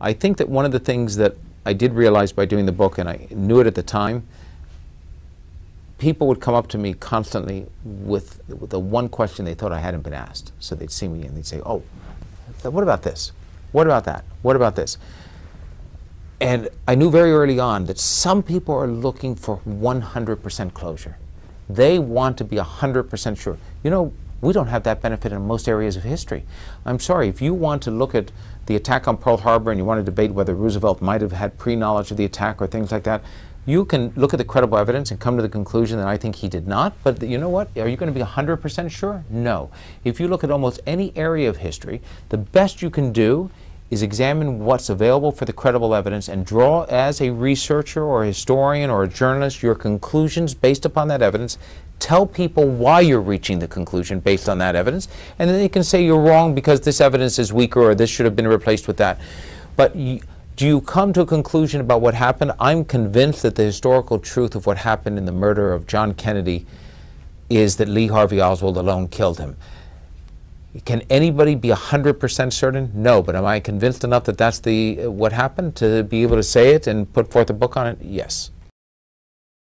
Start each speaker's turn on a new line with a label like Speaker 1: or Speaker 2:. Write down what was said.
Speaker 1: I think that one of the things that I did realize by doing the book, and I knew it at the time, people would come up to me constantly with, with the one question they thought I hadn't been asked. So they'd see me and they'd say, oh, what about this? What about that? What about this? And I knew very early on that some people are looking for 100% closure. They want to be 100% sure. You know, we don't have that benefit in most areas of history. I'm sorry, if you want to look at the attack on Pearl Harbor and you want to debate whether Roosevelt might have had pre-knowledge of the attack or things like that, you can look at the credible evidence and come to the conclusion that I think he did not. But you know what? Are you going to be 100% sure? No. If you look at almost any area of history, the best you can do is examine what's available for the credible evidence and draw as a researcher or a historian or a journalist your conclusions based upon that evidence. Tell people why you're reaching the conclusion based on that evidence, and then they can say you're wrong because this evidence is weaker or this should have been replaced with that. But do you come to a conclusion about what happened? I'm convinced that the historical truth of what happened in the murder of John Kennedy is that Lee Harvey Oswald alone killed him. Can anybody be 100% certain? No, but am I convinced enough that that's the, what happened to be able to say it and put forth a book on it? Yes.